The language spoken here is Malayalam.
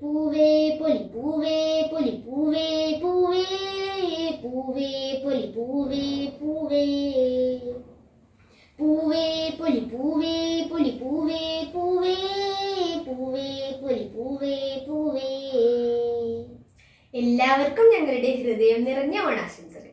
പൂവേ പൊലി പൂവേ പൊലി പൂവേ പൂവേ പൂവേ പൊലി പൂവേ പൂവേ. പൂവേ പൊലി പൂവേ പൊലി പൂവേ പൂവേ പൂവേ പൊലി പൂവേ പൂവേ. എല്ലാവർക്കും ഞങ്ങളുടെ ഹൃദയം നിറഞ്ഞ ഓണാശംസകൾ.